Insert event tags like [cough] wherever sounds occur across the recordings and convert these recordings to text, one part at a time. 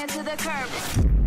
into the curb.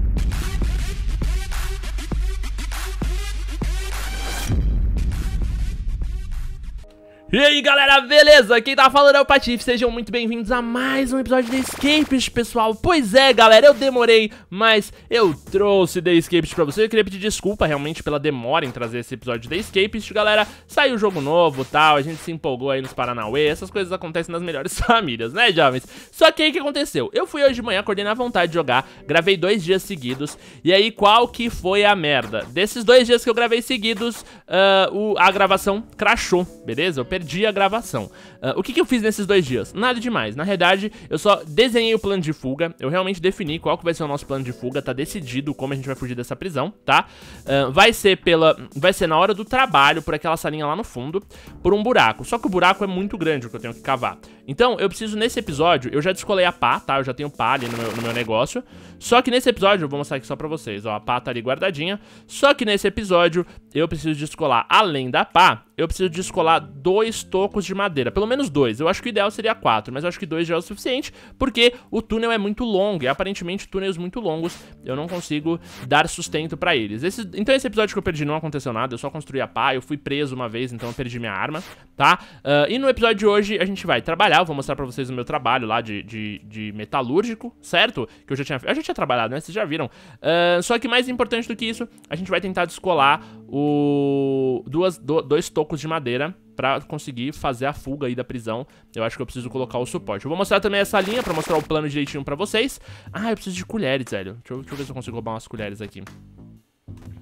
E aí galera, beleza? Quem tá falando é o Patife, sejam muito bem-vindos a mais um episódio de Escapes, pessoal Pois é galera, eu demorei, mas eu trouxe The Escapes pra vocês Eu queria pedir desculpa realmente pela demora em trazer esse episódio de The Escapes Galera, saiu jogo novo tal, a gente se empolgou aí nos Paranauê Essas coisas acontecem nas melhores [laughs] famílias, né jovens? Só que aí o que aconteceu? Eu fui hoje de manhã, acordei na vontade de jogar, gravei dois dias seguidos E aí qual que foi a merda? Desses dois dias que eu gravei seguidos, uh, o, a gravação crashou, beleza? Eu perdi perdi a gravação. Uh, o que, que eu fiz nesses dois dias? Nada demais. Na realidade, eu só desenhei o plano de fuga. Eu realmente defini qual que vai ser o nosso plano de fuga. Tá decidido como a gente vai fugir dessa prisão, tá? Uh, vai ser pela. Vai ser na hora do trabalho, por aquela salinha lá no fundo, por um buraco. Só que o buraco é muito grande o que eu tenho que cavar. Então, eu preciso, nesse episódio, eu já descolei a pá, tá? Eu já tenho pá ali no meu, no meu negócio. Só que nesse episódio, eu vou mostrar aqui só pra vocês, ó. A pá tá ali guardadinha. Só que nesse episódio, eu preciso descolar, além da pá, eu preciso descolar dois tocos de madeira. Pelo menos dois. Eu acho que o ideal seria quatro, mas eu acho que dois já é o suficiente, porque o túnel é muito longo, e aparentemente túneis muito longos eu não consigo dar sustento pra eles. Esse, então esse episódio que eu perdi não aconteceu nada, eu só construí a pá, eu fui preso uma vez, então eu perdi minha arma, tá? Uh, e no episódio de hoje a gente vai trabalhar, eu vou mostrar pra vocês o meu trabalho lá de, de, de metalúrgico, certo? Que eu já tinha, eu já tinha trabalhado, né? Vocês já viram. Uh, só que mais importante do que isso, a gente vai tentar descolar o duas, do, dois tocos de madeira pra conseguir fazer a fuga aí da prisão. Eu acho que eu preciso colocar o suporte. Eu vou mostrar também essa linha pra mostrar o plano direitinho pra vocês. Ah, eu preciso de colheres, velho. Deixa eu, deixa eu ver se eu consigo roubar umas colheres aqui.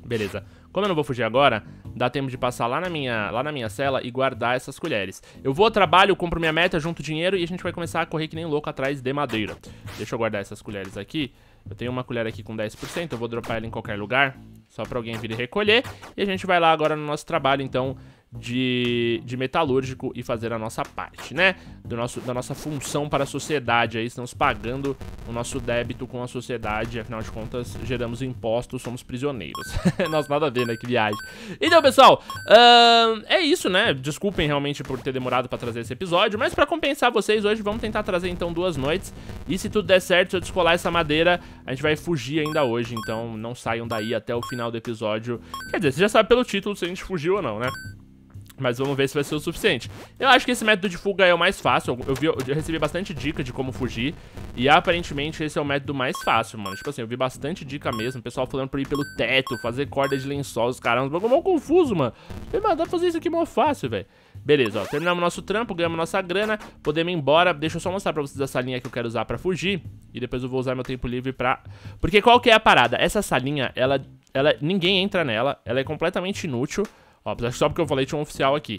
Beleza. Como eu não vou fugir agora, dá tempo de passar lá na minha, lá na minha cela e guardar essas colheres. Eu vou ao trabalho, compro minha meta, junto dinheiro e a gente vai começar a correr que nem louco atrás de madeira. Deixa eu guardar essas colheres aqui. Eu tenho uma colher aqui com 10%, eu vou dropar ela em qualquer lugar, só pra alguém vir e recolher. E a gente vai lá agora no nosso trabalho, então, de, de metalúrgico e fazer a nossa parte, né? Do nosso, da nossa função para a sociedade aí, estamos pagando o nosso débito com a sociedade, afinal de contas, geramos impostos, somos prisioneiros. [laughs] Nossa, nada a ver, né? Que viagem. Então, pessoal, é isso, né? Desculpem realmente por ter demorado para trazer esse episódio, mas para compensar vocês, hoje vamos tentar trazer então duas noites. E se tudo der certo, se eu descolar essa madeira, a gente vai fugir ainda hoje, então não saiam daí até o final do episódio. Quer dizer, você já sabe pelo título se a gente fugiu ou não, né? Mas vamos ver se vai ser o suficiente. Eu acho que esse método de fuga é o mais fácil. Eu, vi, eu recebi bastante dica de como fugir. E aparentemente esse é o método mais fácil, mano. Tipo assim, eu vi bastante dica mesmo. Pessoal falando pra ir pelo teto, fazer corda de lençol, os caramba. Ficou mal confuso, mano. Falei, mano, dá pra fazer isso aqui mó fácil, velho. Beleza, ó. Terminamos nosso trampo, ganhamos nossa grana. Podemos ir embora. Deixa eu só mostrar pra vocês a salinha que eu quero usar pra fugir. E depois eu vou usar meu tempo livre pra... Porque qual que é a parada? Essa salinha, ela... ela ninguém entra nela. Ela é completamente inútil. Ó, só porque eu falei tinha um oficial aqui.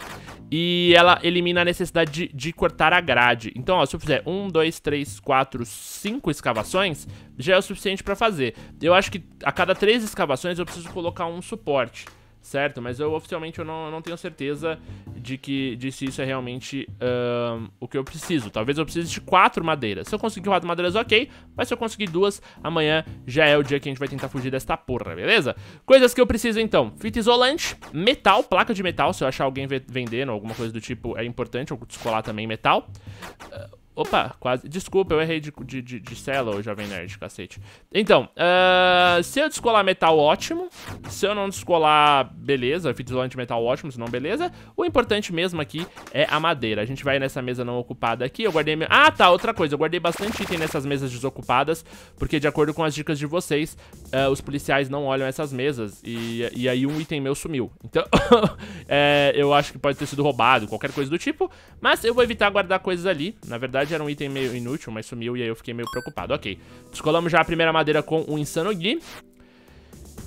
E ela elimina a necessidade de, de cortar a grade. Então, ó, se eu fizer 1, 2, 3, 4, 5 escavações, já é o suficiente pra fazer. Eu acho que a cada 3 escavações eu preciso colocar um suporte certo? Mas eu oficialmente eu não, eu não tenho certeza de que de se isso é realmente uh, o que eu preciso. Talvez eu precise de quatro madeiras. Se eu conseguir quatro madeiras, ok. Mas se eu conseguir duas, amanhã já é o dia que a gente vai tentar fugir desta porra, beleza? Coisas que eu preciso então. Fita isolante, metal, placa de metal. Se eu achar alguém vendendo alguma coisa do tipo, é importante eu descolar também metal. Uh, Opa, quase. Desculpa, eu errei de, de, de, de cela, ô Jovem Nerd, cacete. Então, uh, se eu descolar metal, ótimo. Se eu não descolar, beleza. Fita isolante metal, ótimo, se não, beleza. O importante mesmo aqui é a madeira. A gente vai nessa mesa não ocupada aqui. Eu guardei... Ah, tá, outra coisa. Eu guardei bastante item nessas mesas desocupadas, porque de acordo com as dicas de vocês, uh, os policiais não olham essas mesas. E, e aí um item meu sumiu. Então, [laughs] é, eu acho que pode ter sido roubado, qualquer coisa do tipo. Mas eu vou evitar guardar coisas ali. Na verdade, verdade era um item meio inútil, mas sumiu e aí eu fiquei meio preocupado. Ok, descolamos já a primeira madeira com o Insano Gui.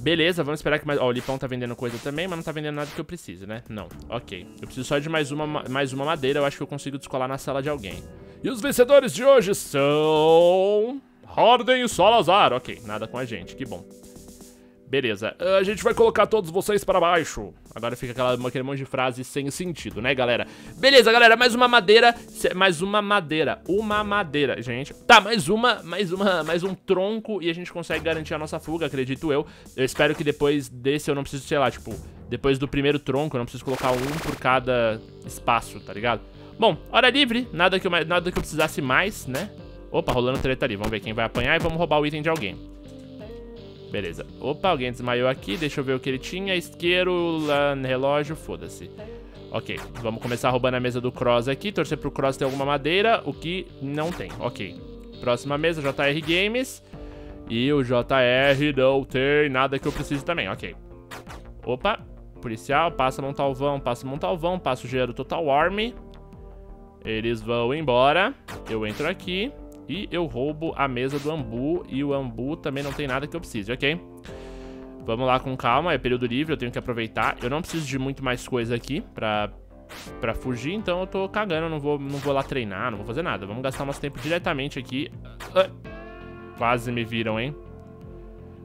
Beleza, vamos esperar que mais... Ó, o Lipão tá vendendo coisa também, mas não tá vendendo nada que eu precise, né? Não, ok. Eu preciso só de mais uma, mais uma madeira, eu acho que eu consigo descolar na sala de alguém. E os vencedores de hoje são... Horden e Solazar. Ok, nada com a gente, que bom. Beleza, a gente vai colocar todos vocês para baixo. Agora fica aquela, aquele monte de frase sem sentido, né, galera? Beleza, galera, mais uma madeira, mais uma madeira, uma madeira, gente. Tá, mais uma, mais uma, mais um tronco e a gente consegue garantir a nossa fuga, acredito eu. Eu espero que depois desse eu não preciso, sei lá, tipo, depois do primeiro tronco eu não preciso colocar um por cada espaço, tá ligado? Bom, hora livre, nada que eu, nada que eu precisasse mais, né? Opa, rolando treta ali. Vamos ver quem vai apanhar e vamos roubar o item de alguém. Beleza. Opa, alguém desmaiou aqui. Deixa eu ver o que ele tinha. Isqueiro, relógio, foda-se. Ok, vamos começar roubando a mesa do Cross aqui. Torcer pro Cross ter alguma madeira, o que não tem. Ok. Próxima mesa, JR Games. E o JR não tem nada que eu precise também. Ok. Opa, policial, passa Montalvão, passa Montalvão, passa o Gero Total Army. Eles vão embora. Eu entro aqui e eu roubo a mesa do Ambu. E o Ambu também não tem nada que eu precise, ok? Vamos lá com calma, é período livre, eu tenho que aproveitar. Eu não preciso de muito mais coisa aqui pra, pra fugir, então eu tô cagando, não vou, não vou lá treinar, não vou fazer nada. Vamos gastar nosso tempo diretamente aqui. Uh, quase me viram, hein?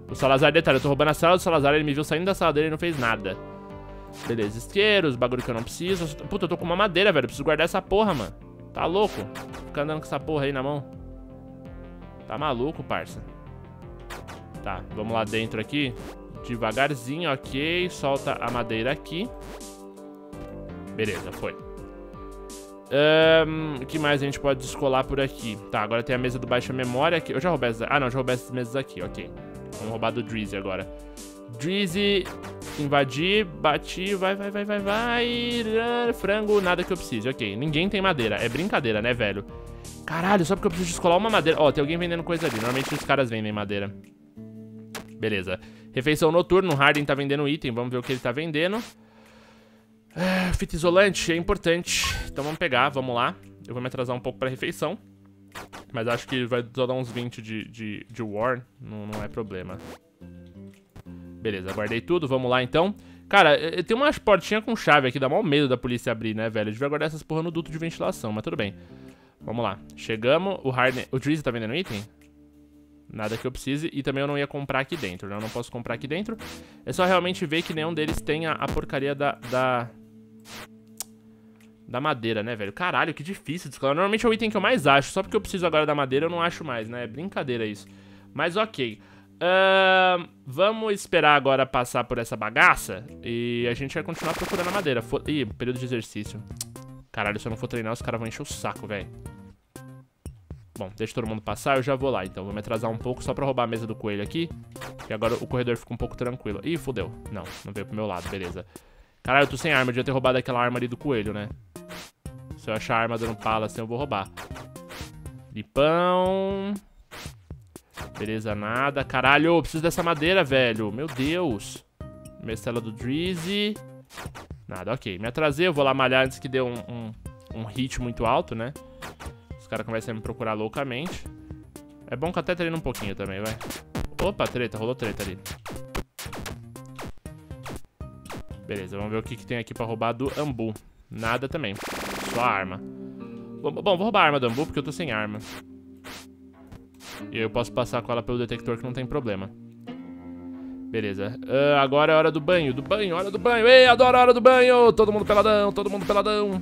O Salazar, detalhe, eu tô roubando a sala do Salazar, ele me viu saindo da sala dele e não fez nada. Beleza, isqueiros, bagulho que eu não preciso. Puta, eu tô com uma madeira, velho, eu preciso guardar essa porra, mano. Tá louco? Ficar andando com essa porra aí na mão. Tá maluco, parça. Tá, vamos lá dentro aqui. Devagarzinho, ok. Solta a madeira aqui. Beleza, foi. Um, o que mais a gente pode descolar por aqui? Tá, agora tem a mesa do baixa memória aqui. Eu já roubei essas... Ah, não, já roubei essas mesas aqui, ok. Vamos roubar do Drizzy agora. Drizzy, invadir, bati, vai, vai, vai, vai, vai. Frango, nada que eu precise. Ok, ninguém tem madeira. É brincadeira, né, velho? Caralho, só porque eu preciso descolar uma madeira. Ó, oh, tem alguém vendendo coisa ali. Normalmente os caras vendem madeira. Beleza. Refeição noturna, o Harden tá vendendo item, vamos ver o que ele tá vendendo. Ah, fita isolante é importante, então vamos pegar, vamos lá. Eu vou me atrasar um pouco pra refeição. Mas acho que vai só dar uns 20 de, de, de War, não, não é problema. Beleza, guardei tudo, vamos lá então. Cara, tem umas portinhas com chave aqui, dá mal medo da polícia abrir, né, velho? Eu devia guardar essas porra no duto de ventilação, mas tudo bem. Vamos lá, chegamos, o Harden... O Drizzy tá vendendo item? Nada que eu precise. E também eu não ia comprar aqui dentro, né? Eu não posso comprar aqui dentro. É só realmente ver que nenhum deles tenha a porcaria da... Da, da madeira, né, velho? Caralho, que difícil descolar. Normalmente é o item que eu mais acho. Só porque eu preciso agora da madeira, eu não acho mais, né? É brincadeira isso. Mas ok. Uh, vamos esperar agora passar por essa bagaça. E a gente vai continuar procurando a madeira. Ih, período de exercício. Caralho, se eu não for treinar, os caras vão encher o saco, velho. Bom, deixa todo mundo passar, eu já vou lá. Então, vou me atrasar um pouco só pra roubar a mesa do coelho aqui. E agora o corredor fica um pouco tranquilo. Ih, fodeu. Não, não veio pro meu lado, beleza. Caralho, eu tô sem arma. Eu devia ter roubado aquela arma ali do coelho, né? Se eu achar a arma dando pala assim, eu vou roubar. Lipão. Beleza, nada. Caralho, eu preciso dessa madeira, velho. Meu Deus. Mestela do Drizzy. Nada, ok. Me atrasei, eu vou lá malhar antes que dê um, um, um hit muito alto, né? caras começam a me procurar loucamente. É bom que até treino um pouquinho também, vai. Opa, treta, rolou treta ali. Beleza, vamos ver o que, que tem aqui pra roubar do Ambu. Nada também, só arma. Bom, bom, vou roubar a arma do Ambu porque eu tô sem arma. E eu posso passar com ela pelo detector que não tem problema. Beleza. Uh, agora é hora do banho, do banho, hora do banho. Ei, adoro a hora do banho! Todo mundo peladão, todo mundo peladão.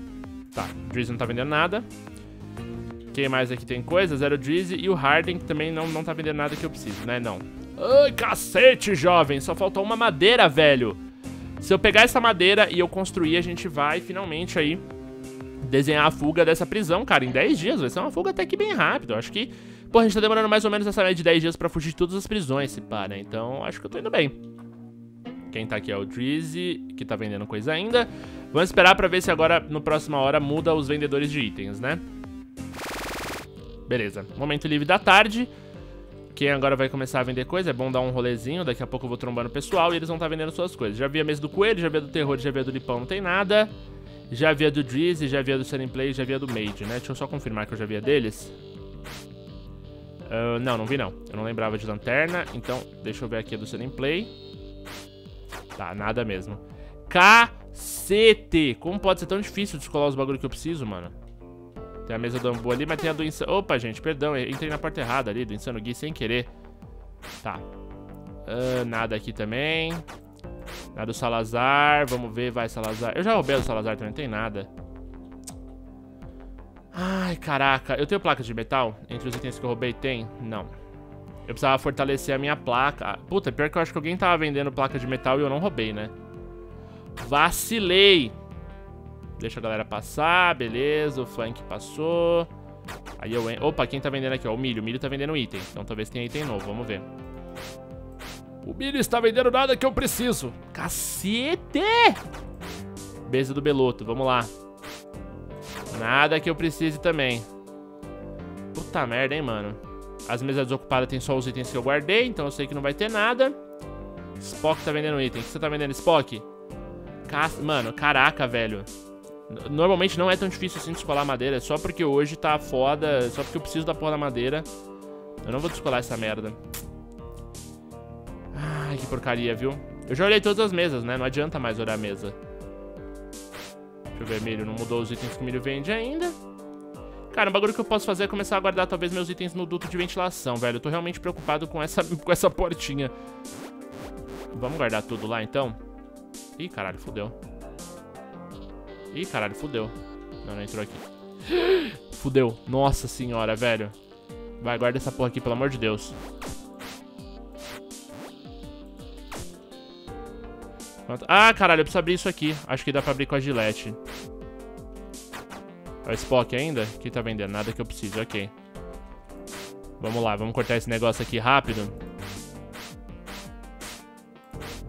Tá, o Drizzy não tá vendendo nada. Quem mais aqui tem coisa? Zero Drizzy e o Harden, que também não, não tá vendendo nada que eu preciso, né? Não. Ai, cacete, jovem. Só faltou uma madeira, velho. Se eu pegar essa madeira e eu construir, a gente vai finalmente aí desenhar a fuga dessa prisão, cara, em 10 dias. Vai ser uma fuga até que bem rápido. Acho que, pô, a gente tá demorando mais ou menos essa média de 10 dias pra fugir de todas as prisões, se pá, né? Então, acho que eu tô indo bem. Quem tá aqui é o Drizzy, que tá vendendo coisa ainda. Vamos esperar pra ver se agora, no próxima hora, muda os vendedores de itens, né? Beleza. Momento livre da tarde. Quem agora vai começar a vender coisa, é bom dar um rolezinho, daqui a pouco eu vou trombando o pessoal e eles vão estar tá vendendo suas coisas. Já vi a mesa do coelho, já vi a do terror, já vi a do lipão, não tem nada. Já vi a do Drizzy, já vi a do Sunny Play, já vi a do Mage, né? Deixa eu só confirmar que eu já vi a deles. Uh, não, não vi não. Eu não lembrava de lanterna, então deixa eu ver aqui a do Sunny Play. Tá, nada mesmo. Cacete! Como pode ser tão difícil descolar os bagulho que eu preciso, mano? Tem a mesa do Ambu ali, mas tem a do Insano... Opa, gente, perdão, entrei na porta errada ali, do Insano Gui sem querer. Tá. Uh, nada aqui também. Nada do Salazar. Vamos ver, vai, Salazar. Eu já roubei o Salazar também, não tem nada. Ai, caraca. Eu tenho placa de metal? Entre os itens que eu roubei, tem? Não. Eu precisava fortalecer a minha placa. Puta, pior que eu acho que alguém tava vendendo placa de metal e eu não roubei, né? Vacilei. Deixa a galera passar, beleza. O funk passou. Aí eu... Opa, quem tá vendendo aqui, ó? O milho. O milho tá vendendo item. Então talvez tenha item novo. Vamos ver. O milho está vendendo nada que eu preciso. Cacete! Beza do Beloto. Vamos lá. Nada que eu precise também. Puta merda, hein, mano. As mesas desocupadas tem só os itens que eu guardei, então eu sei que não vai ter nada. Spock tá vendendo item. O que você tá vendendo, Spock? Mano, caraca, velho. Normalmente não é tão difícil assim descolar madeira. É só porque hoje tá foda. Só porque eu preciso da porra da madeira. Eu não vou descolar essa merda. Ai, que porcaria, viu? Eu já olhei todas as mesas, né? Não adianta mais olhar a mesa. Deixa eu ver, milho. Não mudou os itens que o milho vende ainda. Cara, um bagulho que eu posso fazer é começar a guardar talvez meus itens no duto de ventilação, velho. Eu tô realmente preocupado com essa, [laughs] com essa portinha. Vamos guardar tudo lá, então? Ih, caralho, fudeu. Ih, caralho, fudeu. Não, não entrou aqui. [gasps] Fudeu. Nossa senhora, velho. Vai, guarda essa porra aqui, pelo amor de Deus. Ah, caralho, eu preciso abrir isso aqui. Acho que dá pra abrir com a gilete. É o Spock ainda? Que tá vendendo? Nada que eu precise, ok. Vamos lá, vamos cortar esse negócio aqui rápido.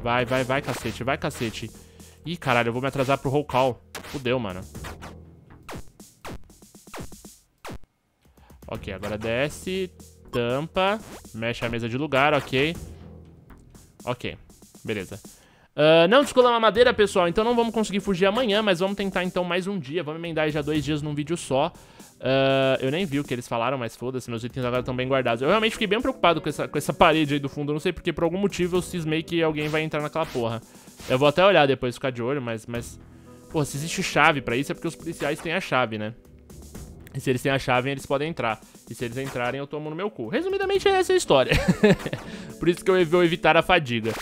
Vai, vai, vai, cacete, vai, cacete. Ih, caralho, eu vou me atrasar pro roll call. Fudeu, mano. Ok, agora desce, tampa, mexe a mesa de lugar, ok. Ok, beleza. Uh, não descolamos a madeira, pessoal, então não vamos conseguir fugir amanhã, mas vamos tentar então mais um dia. Vamos emendar já dois dias num vídeo só. Uh, eu nem vi o que eles falaram, mas foda-se, meus itens agora estão bem guardados. Eu realmente fiquei bem preocupado com essa, com essa parede aí do fundo. Eu não sei porque, por algum motivo, eu cismei que alguém vai entrar naquela porra. Eu vou até olhar depois, ficar de olho, mas... mas... Pô, se existe chave pra isso é porque os policiais têm a chave, né? E se eles têm a chave, eles podem entrar. E se eles entrarem, eu tomo no meu cu. Resumidamente, essa é a história. [laughs] por isso que eu vou evitar a fadiga.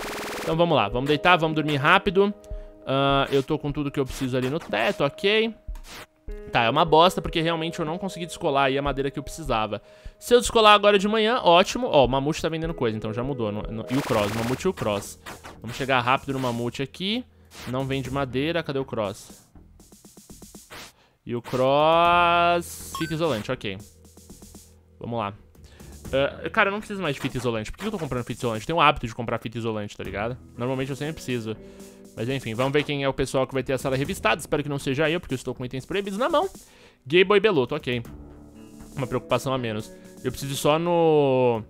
Então vamos lá, vamos deitar, vamos dormir rápido. Uh, eu tô com tudo que eu preciso ali no teto, ok. Tá, é uma bosta porque realmente eu não consegui descolar aí a madeira que eu precisava. Se eu descolar agora de manhã, ótimo. Ó, o Mamute tá vendendo coisa, então já mudou. No, no, e o Cross, o Mamute e o Cross. Vamos chegar rápido no Mamute aqui. Não vende madeira, cadê o Cross? E o Cross... Fita isolante, ok. Vamos lá. Uh, cara, eu não preciso mais de fita isolante. Por que eu tô comprando fita isolante? Eu tenho o hábito de comprar fita isolante, tá ligado? Normalmente eu sempre preciso. Mas enfim, vamos ver quem é o pessoal que vai ter a sala revistada. Espero que não seja eu, porque eu estou com itens proibidos na mão. Gay Boy Beloto, ok. Uma preocupação a menos. Eu preciso ir só no...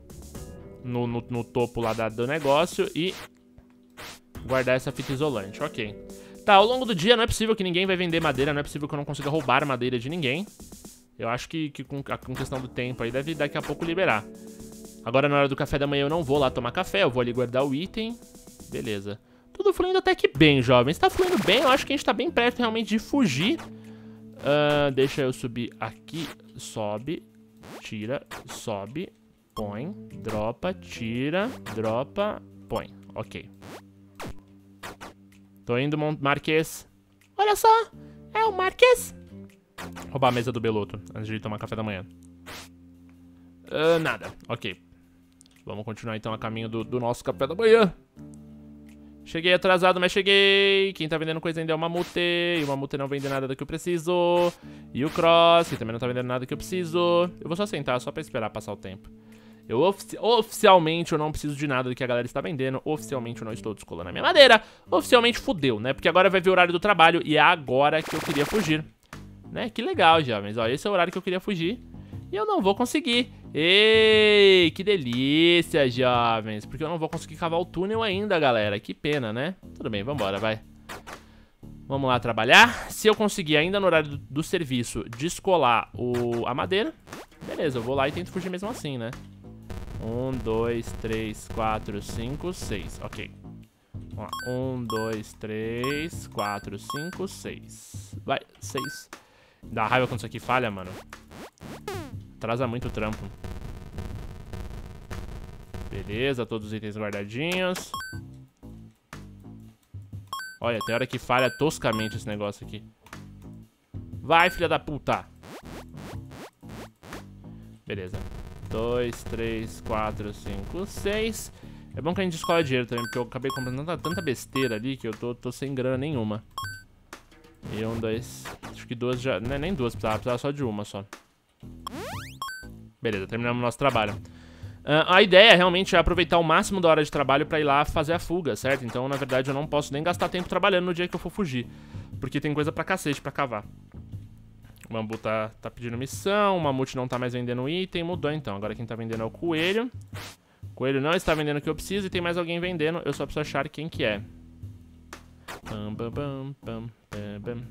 No, no, no topo lá da, do negócio e... Guardar essa fita isolante, ok. Tá, ao longo do dia não é possível que ninguém vai vender madeira, não é possível que eu não consiga roubar madeira de ninguém. Eu acho que, que com, com questão do tempo aí deve daqui a pouco liberar. Agora na hora do café da manhã eu não vou lá tomar café, eu vou ali guardar o item. Beleza. Tudo fluindo até que bem, jovens. Tá fluindo bem, eu acho que a gente tá bem perto realmente de fugir. Uh, deixa eu subir aqui. Sobe, tira, sobe, põe, dropa, tira, dropa, põe. Ok. Tô indo, Marquês. Olha só, é o Marquês. Roubar a mesa do Beloto antes de tomar café da manhã. Uh, nada, ok. Vamos continuar então a caminho do, do, nosso café da manhã. Cheguei atrasado, mas cheguei. Quem tá vendendo coisa ainda é o Mamute. E o Mamute não vende nada do que eu preciso. E o Cross, que também não tá vendendo nada do que eu preciso. Eu vou só sentar, só pra esperar passar o tempo. Eu ofici oficialmente eu não preciso de nada do que a galera está vendendo. Oficialmente eu não estou descolando a minha madeira. Oficialmente fudeu, né? Porque agora vai ver o horário do trabalho e é agora que eu queria fugir. Né? Que legal, jovens. Ó, esse é o horário que eu queria fugir. E eu não vou conseguir. Ei, que delícia, jovens. Porque eu não vou conseguir cavar o túnel ainda, galera. Que pena, né? Tudo bem, vambora, vai. Vamos lá trabalhar. Se eu conseguir ainda no horário do, serviço descolar o, a madeira, beleza, eu vou lá e tento fugir mesmo assim, né? Um, dois, três, quatro, cinco, seis. Ok. Vamos lá. Um, dois, três, quatro, cinco, seis. Vai, seis. Dá raiva quando isso aqui falha, mano. Atrasa muito o trampo. Beleza, todos os itens guardadinhos. Olha, tem hora que falha toscamente esse negócio aqui. Vai, filha da puta. Beleza. 2, 3, 4, 5, 6. É bom que a gente escolhe dinheiro também, porque eu acabei comprando tanta, tanta besteira ali que eu tô, tô sem grana nenhuma. E um, dois. Acho que duas já. Não é nem duas, precisava, precisava só de uma só. Beleza, terminamos o nosso trabalho. Uh, a ideia realmente é aproveitar o máximo da hora de trabalho pra ir lá fazer a fuga, certo? Então, na verdade, eu não posso nem gastar tempo trabalhando no dia que eu for fugir. Porque tem coisa pra cacete pra cavar. O Bambu tá, tá pedindo missão, o Mamute não tá mais vendendo item, mudou então. Agora quem tá vendendo é o Coelho. O Coelho não está vendendo o que eu preciso e tem mais alguém vendendo, eu só preciso achar quem que é. Pam, pam, pam, pam, pam.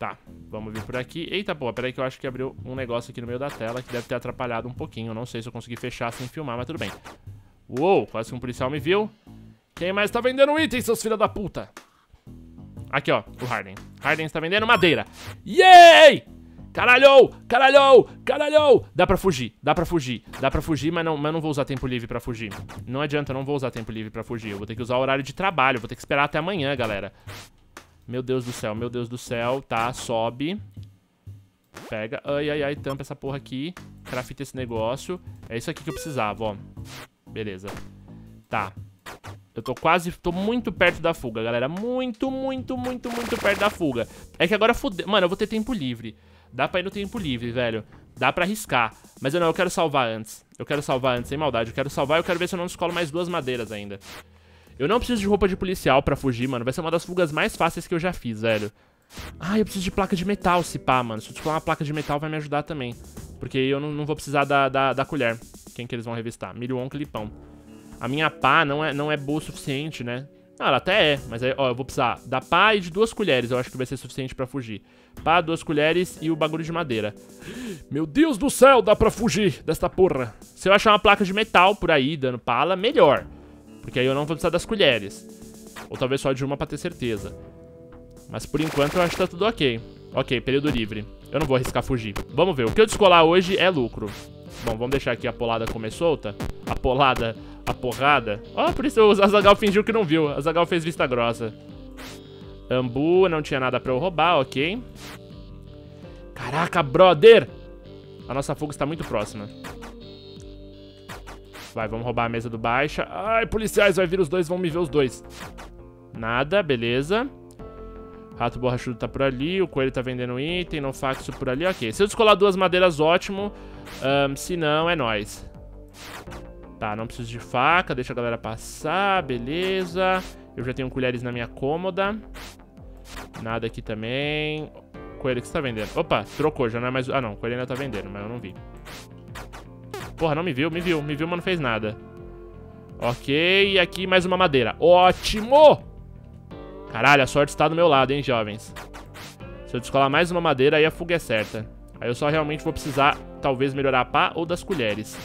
Tá, vamos vir por aqui. Eita, pô, peraí que eu acho que abriu um negócio aqui no meio da tela que deve ter atrapalhado um pouquinho. Eu não sei se eu consegui fechar sem filmar, mas tudo bem. Uou, quase que um policial me viu. Quem mais tá vendendo itens, seus filha da puta? Aqui, ó, o Harden. Harden está vendendo madeira. Yay! Caralho! Caralho! Caralho! Dá pra fugir, dá pra fugir, dá pra fugir, mas não, mas não vou usar tempo livre pra fugir. Não adianta, eu não vou usar tempo livre pra fugir. Eu vou ter que usar o horário de trabalho, vou ter que esperar até amanhã, galera. Meu Deus do céu, meu Deus do céu. Tá, sobe. Pega. Ai, ai, ai, tampa essa porra aqui. Crafta esse negócio. É isso aqui que eu precisava, ó. Beleza. Tá. Eu tô quase, tô muito perto da fuga, galera. Muito, muito, muito, muito perto da fuga. É que agora fude... Mano, eu vou ter tempo livre. Dá pra ir no tempo livre, velho. Dá pra arriscar. Mas eu não, eu quero salvar antes. Eu quero salvar antes, sem maldade. Eu quero salvar e eu quero ver se eu não descolo mais duas madeiras ainda. Eu não preciso de roupa de policial pra fugir, mano. Vai ser uma das fugas mais fáceis que eu já fiz, velho. Ah, eu preciso de placa de metal, se pá, mano. Se eu descolar uma placa de metal, vai me ajudar também. Porque eu não, não vou precisar da, da, da, colher. Quem que eles vão revistar? Milhão Clipão. A minha pá não é, não é boa o suficiente, né? Ah, ela até é, mas aí, ó, eu vou precisar da pá e de duas colheres. Eu acho que vai ser suficiente pra fugir. Pá, duas colheres e o bagulho de madeira. Meu Deus do céu, dá pra fugir desta porra. Se eu achar uma placa de metal por aí, dando pala, melhor. Porque aí eu não vou precisar das colheres. Ou talvez só de uma pra ter certeza. Mas por enquanto eu acho que tá tudo ok. Ok, período livre. Eu não vou arriscar fugir. Vamos ver. O que eu descolar hoje é lucro. Bom, vamos deixar aqui a polada comer solta. A polada, a porrada. Ó, oh, por isso o Azagal fingiu que não viu. A Azagal fez vista grossa. Ambu, não tinha nada pra eu roubar, ok. Caraca, brother! A nossa fuga está muito próxima. Vai, vamos roubar a mesa do baixa. Ai, policiais, vai vir os dois, vão me ver os dois. Nada, beleza. Rato borrachudo tá por ali, o coelho tá vendendo item, no faxo por ali, ok. Se eu descolar duas madeiras, ótimo. Um, se não, é nóis. Tá, não preciso de faca, deixa a galera passar, beleza. Eu já tenho colheres na minha cômoda. Nada aqui também. Coelho, que você tá vendendo? Opa, trocou, já não é mais... Ah, não, coelho ainda tá vendendo, mas eu não vi. Porra, não me viu, me viu, me viu, mas não fez nada. Ok, e aqui mais uma madeira. Ótimo! Caralho, a sorte está do meu lado, hein, jovens. Se eu descolar mais uma madeira, aí a fuga é certa. Aí eu só realmente vou precisar, talvez, melhorar a pá ou das colheres.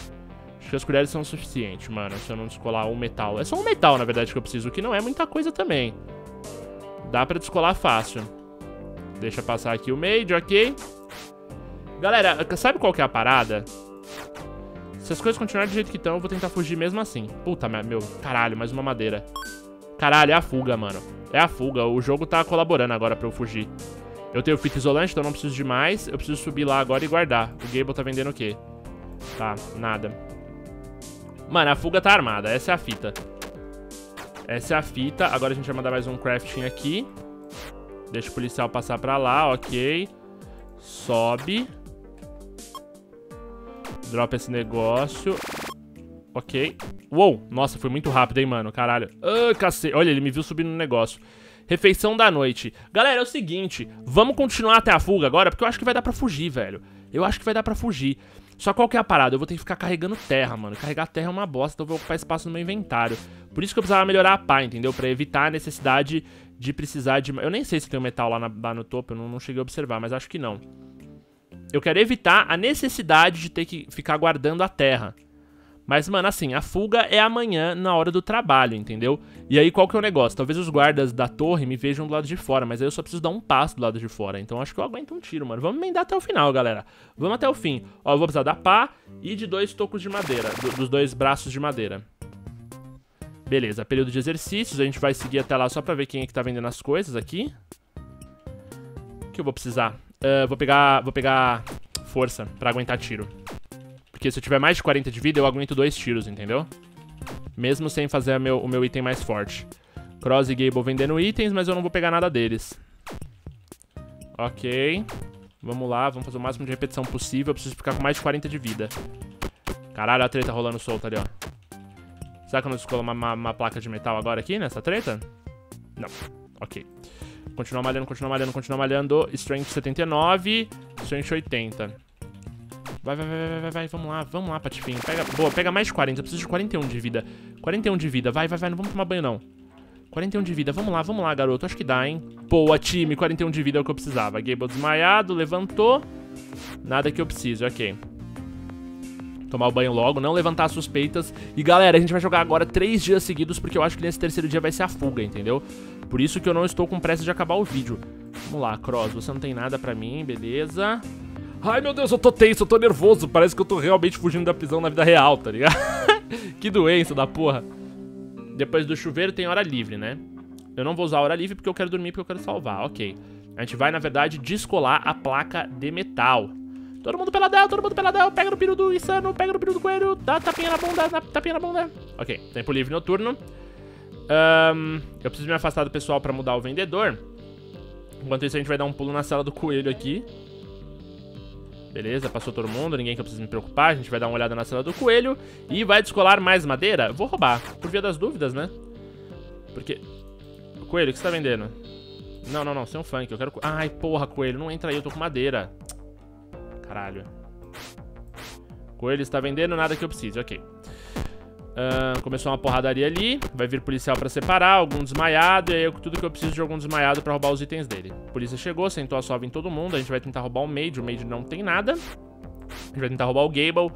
Acho que as colheres são o suficiente, mano, se eu não descolar um metal. É só um metal, na verdade, que eu preciso, que não é muita coisa também. Dá pra descolar fácil. Deixa passar aqui o made, ok? Galera, sabe qual que é a parada? Se as coisas continuarem do jeito que estão, eu vou tentar fugir mesmo assim. Puta, meu, caralho, mais uma madeira. Caralho, é a fuga, mano. É a fuga. O jogo tá colaborando agora pra eu fugir. Eu tenho fita isolante, então não preciso de mais. Eu preciso subir lá agora e guardar. O Gable tá vendendo o quê? Tá, nada. Mano, a fuga tá armada. Essa é a fita. Essa é a fita. Agora a gente vai mandar mais um crafting aqui. Deixa o policial passar pra lá, ok. Sobe. Dropa esse negócio. Ok. Uou, nossa, foi muito rápido, hein, mano. Caralho. Ah, cacete. Olha, ele me viu subindo no negócio. Refeição da noite. Galera, é o seguinte. Vamos continuar até a fuga agora, porque eu acho que vai dar pra fugir, velho. Eu acho que vai dar pra fugir. Só qual que é a parada? Eu vou ter que ficar carregando terra, mano. Carregar terra é uma bosta, então eu vou ocupar espaço no meu inventário. Por isso que eu precisava melhorar a pá, entendeu? Pra evitar a necessidade de precisar de... Eu nem sei se tem um metal lá, na, lá no topo, eu não, não cheguei a observar, mas acho que não. Eu quero evitar a necessidade de ter que ficar guardando a terra. Mas, mano, assim, a fuga é amanhã na hora do trabalho, entendeu? E aí, qual que é o negócio? Talvez os guardas da torre me vejam do lado de fora, mas aí eu só preciso dar um passo do lado de fora. Então, acho que eu aguento um tiro, mano. Vamos emendar até o final, galera. Vamos até o fim. Ó, eu vou precisar da pá e de dois tocos de madeira, do, dos dois braços de madeira. Beleza, período de exercícios. A gente vai seguir até lá só pra ver quem é que tá vendendo as coisas aqui. O que eu vou precisar? Uh, vou pegar vou pegar força pra aguentar tiro. Porque se eu tiver mais de 40 de vida, eu aguento dois tiros, entendeu? Mesmo sem fazer meu, o meu item mais forte. Cross e Gable vendendo itens, mas eu não vou pegar nada deles. Ok. Vamos lá, vamos fazer o máximo de repetição possível. Eu preciso ficar com mais de 40 de vida. Caralho, a treta rolando solta ali, ó. Será que eu não escolho uma, uma, uma, placa de metal agora aqui, nessa treta? Não. Ok. Continuar malhando, continuar malhando, continuar malhando. Strength 79, Strength 80. Vai, vai, vai, vai, vai, vai. Vamos lá, vamos lá, Patifinho. Pega, boa, pega mais de 40. Eu preciso de 41 de vida. 41 de vida. Vai, vai, vai. Não vamos tomar banho, não. 41 de vida. Vamos lá, vamos lá, garoto. Acho que dá, hein? Boa, time. 41 de vida é o que eu precisava. Gable desmaiado, levantou. Nada que eu preciso, ok. Tomar o banho logo, não levantar suspeitas. E galera, a gente vai jogar agora três dias seguidos, porque eu acho que nesse terceiro dia vai ser a fuga, entendeu? Por isso que eu não estou com pressa de acabar o vídeo. Vamos lá, Cross, você não tem nada pra mim, beleza. Ai, meu Deus, eu tô tenso, eu tô nervoso. Parece que eu tô realmente fugindo da prisão na vida real, tá ligado? [laughs] que doença da porra. Depois do chuveiro tem hora livre, né? Eu não vou usar a hora livre porque eu quero dormir, porque eu quero salvar, ok. A gente vai, na verdade, descolar a placa de metal. Todo mundo peladão, todo mundo peladão. Pega no piro do insano, pega no piro do coelho. Dá tapinha na bunda, dá tapinha na bunda. Ok, tempo livre noturno. Um, eu preciso me afastar do pessoal pra mudar o vendedor. Enquanto isso, a gente vai dar um pulo na sala do coelho aqui. Beleza, passou todo mundo, ninguém que eu preciso me preocupar. A gente vai dar uma olhada na sala do coelho e vai descolar mais madeira. Vou roubar, por via das dúvidas, né? Porque... Coelho, o que você tá vendendo? Não, não, não, sem um funk, eu quero... Ai, porra, coelho, não entra aí, eu tô com madeira. Caralho. Coelho está vendendo, nada que eu precise, ok. Uh, começou uma porradaria ali. Vai vir policial pra separar, algum desmaiado. E aí tudo que eu preciso de algum desmaiado pra roubar os itens dele. A polícia chegou, sentou a sova em todo mundo. A gente vai tentar roubar o Mage. O Mage não tem nada. A gente vai tentar roubar o Gable.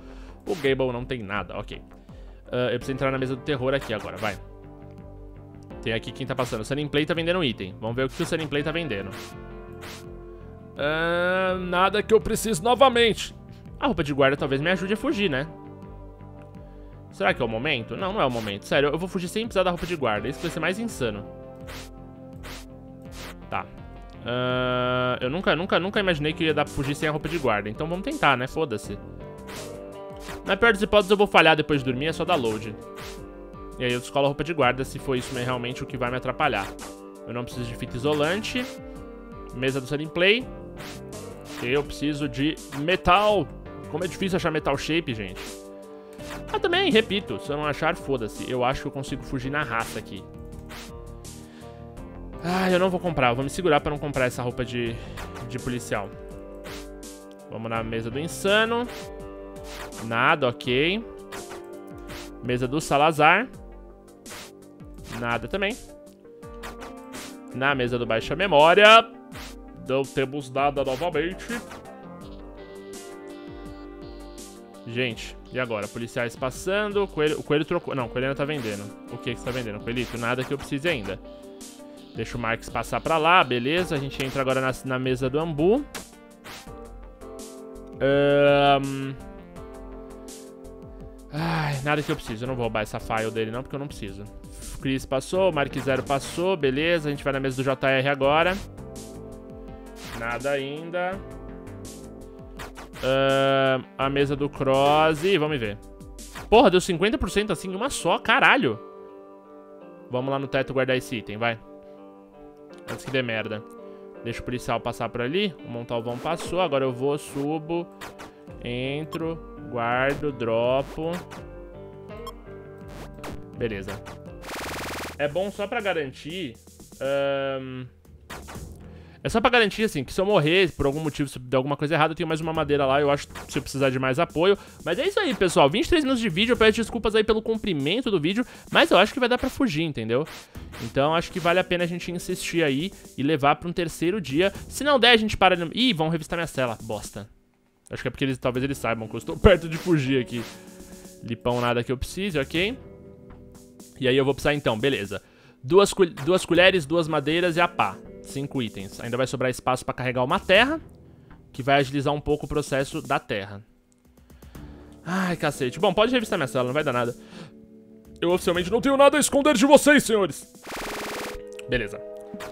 O Gable não tem nada, ok. Uh, eu preciso entrar na mesa do terror aqui agora, vai. Tem aqui quem tá passando. O Sunning Play tá vendendo item. Vamos ver o que o Sunning Play tá vendendo. Uh, nada que eu preciso novamente. A roupa de guarda talvez me ajude a fugir, né? Será que é o momento? Não, não é o momento. Sério, eu vou fugir sem precisar da roupa de guarda. Isso vai ser mais insano. Tá. Uh, eu nunca, nunca, nunca imaginei que ia dar pra fugir sem a roupa de guarda. Então vamos tentar, né? Foda-se. Na pior das hipóteses, eu vou falhar depois de dormir. É só dar load. E aí eu descolo a roupa de guarda se for isso realmente o que vai me atrapalhar. Eu não preciso de fita isolante. Mesa do Sunny Play. Eu preciso de metal. Como é difícil achar metal shape, gente. Ah, também, repito, se eu não achar, foda-se. Eu acho que eu consigo fugir na raça aqui. Ah, eu não vou comprar. Eu vou me segurar pra não comprar essa roupa de, de policial. Vamos na mesa do insano. Nada, ok. Mesa do Salazar. Nada também. Na mesa do Baixa Memória. Não temos nada novamente. Gente, e agora? Policiais passando, coelho, o coelho trocou... Não, o coelho ainda tá vendendo. O que que você tá vendendo? Coelhito, nada que eu precise ainda. Deixa o Marx passar pra lá, beleza. A gente entra agora na, na mesa do Ambu. Um... Ai, nada que eu preciso. Eu não vou roubar essa file dele não, porque eu não preciso. Chris passou, Mark Zero passou, beleza. A gente vai na mesa do JR agora. Nada ainda. Uh, a mesa do Cross. E vamos ver. Porra, deu 50% assim, uma só, caralho. Vamos lá no teto guardar esse item, vai. Antes que dê merda. Deixa o policial passar por ali. O Montalvão passou. Agora eu vou, subo. Entro. Guardo, dropo. Beleza. É bom só pra garantir... Um... É só pra garantir, assim, que se eu morrer por algum motivo, se der alguma coisa errada, eu tenho mais uma madeira lá, eu acho que se eu precisar de mais apoio. Mas é isso aí, pessoal, 23 minutos de vídeo, eu peço desculpas aí pelo comprimento do vídeo, mas eu acho que vai dar pra fugir, entendeu? Então acho que vale a pena a gente insistir aí e levar pra um terceiro dia. Se não der, a gente para... Ih, vão revistar minha cela, bosta. Acho que é porque eles, talvez eles saibam que eu estou [laughs] perto de fugir aqui. Lipão nada que eu precise, ok? E aí eu vou precisar então, beleza. Duas, duas colheres, duas madeiras e a pá. Cinco itens. Ainda vai sobrar espaço pra carregar uma terra, que vai agilizar um pouco o processo da terra. Ai, cacete. Bom, pode revistar minha cela, não vai dar nada. Eu oficialmente não tenho nada a esconder de vocês, senhores. Beleza.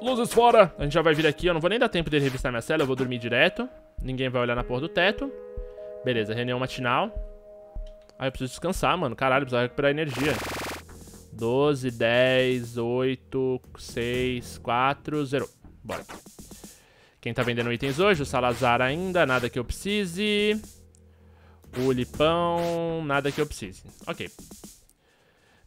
Luzes fora. A gente já vai vir aqui. Eu não vou nem dar tempo de revistar minha cela. Eu vou dormir direto. Ninguém vai olhar na porra do teto. Beleza, reunião matinal. Ah, eu preciso descansar, mano. Caralho, preciso recuperar energia. 12, 10, 8, 6, 4, 0. Bora. Quem tá vendendo itens hoje? O Salazar ainda, nada que eu precise. O Lipão, nada que eu precise. Ok.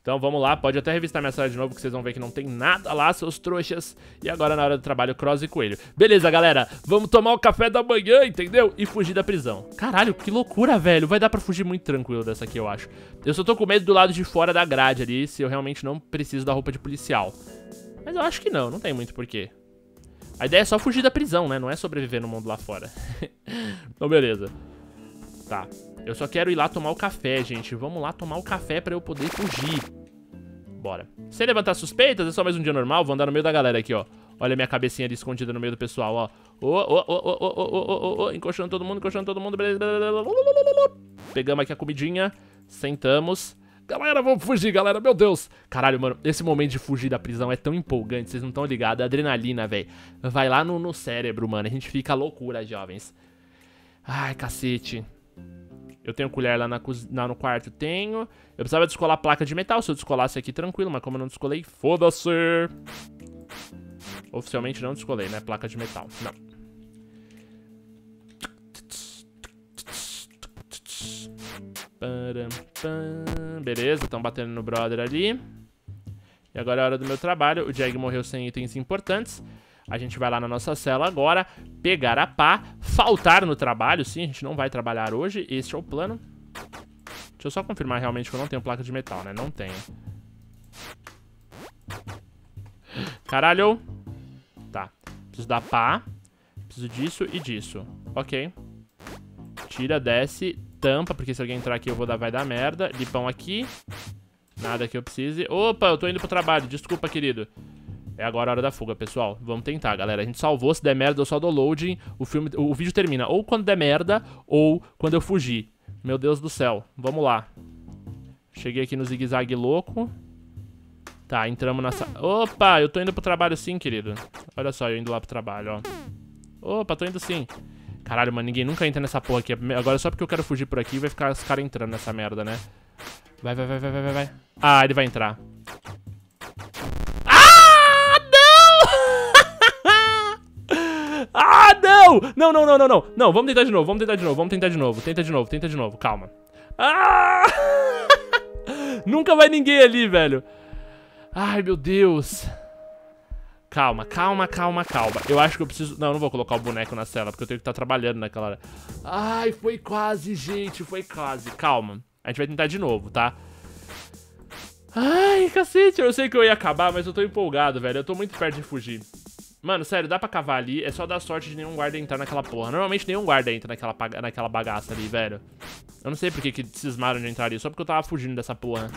Então vamos lá, pode até revistar minha sala de novo que vocês vão ver que não tem nada lá, seus trouxas. E agora na hora do trabalho, Cross e Coelho. Beleza, galera, vamos tomar o café da manhã, entendeu? E fugir da prisão. Caralho, que loucura, velho. Vai dar pra fugir muito tranquilo dessa aqui, eu acho. Eu só tô com medo do lado de fora da grade ali, se eu realmente não preciso da roupa de policial. Mas eu acho que não, não tem muito porquê. A ideia é só fugir da prisão, né? Não é sobreviver no mundo lá fora. [laughs] então, beleza. Tá. Eu só quero ir lá tomar o café, gente. Vamos lá tomar o café pra eu poder fugir. Bora. Sem levantar suspeitas, é só mais um dia normal. Vou andar no meio da galera aqui, ó. Olha a minha cabecinha ali escondida no meio do pessoal, ó. Ô, ô, ô, ô, ô, ô, ô, ô, encoxando todo mundo, encoxando todo mundo. Pegamos aqui a comidinha. Sentamos. Galera, vamos fugir, galera. Meu Deus. Caralho, mano, esse momento de fugir da prisão é tão empolgante. Vocês não estão ligados. Adrenalina, velho. Vai lá no, no cérebro, mano. A gente fica loucura, jovens. Ai, cacete. Eu tenho colher lá, na, lá no quarto, tenho. Eu precisava descolar a placa de metal, se eu descolasse aqui tranquilo, mas como eu não descolei, foda-se. Oficialmente não descolei, né? Placa de metal, não. Beleza, estão batendo no brother ali. E agora é a hora do meu trabalho. O Jag morreu sem itens importantes. A gente vai lá na nossa cela agora, pegar a pá, faltar no trabalho. Sim, a gente não vai trabalhar hoje, este é o plano. Deixa eu só confirmar realmente que eu não tenho placa de metal, né? Não tenho. Caralho. Tá. Preciso da pá. Preciso disso e disso. Ok. Tira, desce, tampa, porque se alguém entrar aqui eu vou dar, vai dar merda. Lipão aqui. Nada que eu precise. Opa, eu tô indo pro trabalho. Desculpa, querido. É agora a hora da fuga, pessoal. Vamos tentar, galera. A gente salvou. Se der merda, eu só dou loading. O, filme, o vídeo termina ou quando der merda ou quando eu fugir. Meu Deus do céu. Vamos lá. Cheguei aqui no zigue-zague louco. Tá, entramos nessa... Opa, eu tô indo pro trabalho sim, querido. Olha só, eu indo lá pro trabalho, ó. Opa, tô indo sim. Caralho, mano, ninguém nunca entra nessa porra aqui. Agora só porque eu quero fugir por aqui vai ficar os caras entrando nessa merda, né? Vai, vai, vai, vai, vai, vai. Ah, ele vai entrar. [laughs] Ah, não! Não, não, não, não, não. Não, vamos tentar de novo, vamos tentar de novo, vamos tentar de novo. Tenta de novo, tenta de novo, calma. Ah! [laughs] Nunca vai ninguém ali, velho. Ai, meu Deus. Calma, calma, calma, calma. Eu acho que eu preciso... Não, eu não vou colocar o boneco na cela, porque eu tenho que estar trabalhando naquela hora. Ai, foi quase, gente, foi quase. Calma. A gente vai tentar de novo, tá? Ai, cacete, eu sei que eu ia acabar, mas eu tô empolgado, velho. Eu tô muito perto de fugir. Mano, sério, dá pra cavar ali. É só dar sorte de nenhum guarda entrar naquela porra. Normalmente nenhum guarda entra naquela, naquela bagaça ali, velho. Eu não sei por que, que cismaram de entrar ali. Só porque eu tava fugindo dessa porra.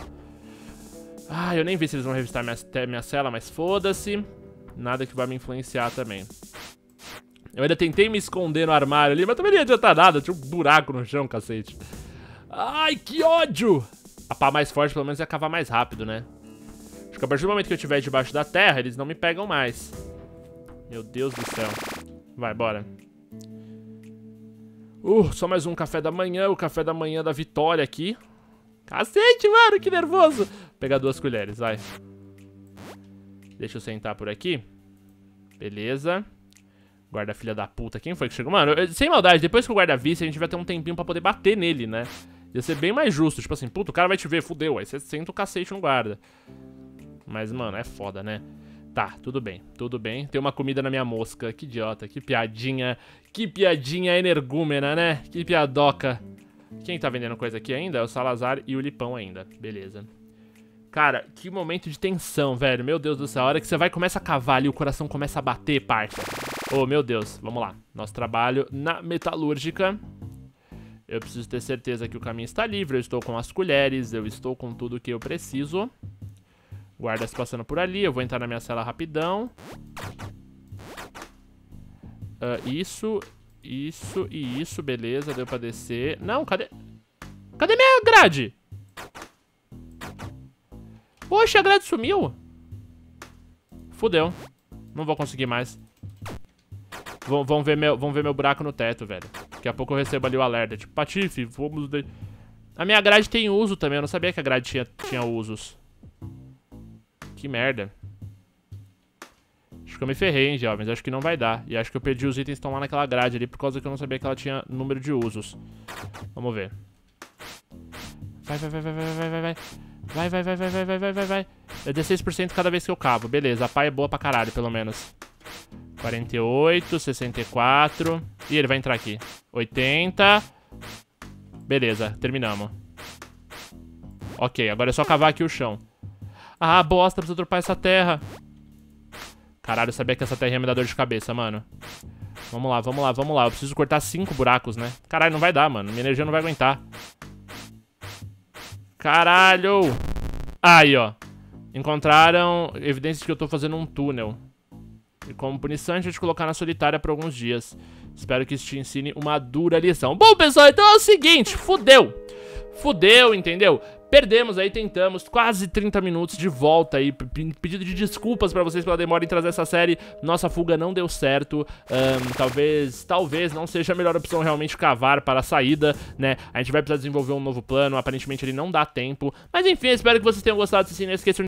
Ah, eu nem vi se eles vão revistar minha, minha cela, mas foda-se. Nada que vai me influenciar também. Eu ainda tentei me esconder no armário ali, mas também não ia adiantar nada. Tinha um buraco no chão, cacete. Ai, que ódio! A pá mais forte, pelo menos, ia cavar mais rápido, né? Acho que a partir do momento que eu estiver debaixo da terra, eles não me pegam mais. Meu Deus do céu. Vai, bora. Uh, só mais um café da manhã, o café da manhã da vitória aqui. Cacete, mano, que nervoso. Vou pegar duas colheres, vai. Deixa eu sentar por aqui. Beleza. Guarda filha da puta. Quem foi que chegou? Mano, eu, sem maldade, depois que o guarda visse, a gente vai ter um tempinho pra poder bater nele, né? Ia ser bem mais justo. Tipo assim, puta, o cara vai te ver, fudeu. Aí você senta o cacete no guarda. Mas, mano, é foda, né? Tá, tudo bem, tudo bem. Tem uma comida na minha mosca. Que idiota, que piadinha. Que piadinha energúmena, né? Que piadoca. Quem tá vendendo coisa aqui ainda é o Salazar e o Lipão ainda. Beleza. Cara, que momento de tensão, velho. Meu Deus do céu. A hora que você vai começa a cavar ali, o coração começa a bater, parça. Oh, meu Deus. Vamos lá. Nosso trabalho na metalúrgica. Eu preciso ter certeza que o caminho está livre. Eu estou com as colheres. Eu estou com tudo que eu preciso. Guardas passando por ali. Eu vou entrar na minha cela rapidão. Uh, isso, isso e isso. Beleza, deu pra descer. Não, cadê... Cadê minha grade? Poxa, a grade sumiu. Fudeu. Não vou conseguir mais. Vão, ver meu, vão ver meu buraco no teto, velho. Daqui a pouco eu recebo ali o alerta. Tipo, Patife, vamos... De... A minha grade tem uso também. Eu não sabia que a grade tinha, tinha usos. Que merda. Acho que eu me ferrei, hein, jovens. Acho que não vai dar. E acho que eu perdi os itens que estão lá naquela grade ali, por causa que eu não sabia que ela tinha número de usos. Vamos ver. Vai, vai, vai, vai, vai, vai, vai. Vai, vai, vai, vai, vai, vai, vai, vai, vai. É 16% cada vez que eu cavo. Beleza, a pá é boa pra caralho, pelo menos. 48, 64. E ele vai entrar aqui. 80. Beleza, terminamos. Ok, agora é só cavar aqui o chão. Ah, bosta, preciso dropar essa terra. Caralho, eu sabia que essa terra ia me dar dor de cabeça, mano. Vamos lá, vamos lá, vamos lá. Eu preciso cortar cinco buracos, né? Caralho, não vai dar, mano. Minha energia não vai aguentar. Caralho! Aí, ó. Encontraram evidências que eu tô fazendo um túnel. E como punição, a gente vai te colocar na solitária por alguns dias. Espero que isso te ensine uma dura lição. Bom, pessoal, então é o seguinte, fudeu. Fudeu, entendeu? Perdemos aí, tentamos, quase 30 minutos de volta aí, pedido de desculpas pra vocês pela demora em trazer essa série, nossa fuga não deu certo, um, talvez, talvez não seja a melhor opção realmente cavar para a saída, né, a gente vai precisar desenvolver um novo plano, aparentemente ele não dá tempo, mas enfim, espero que vocês tenham gostado, se sim, não esqueçam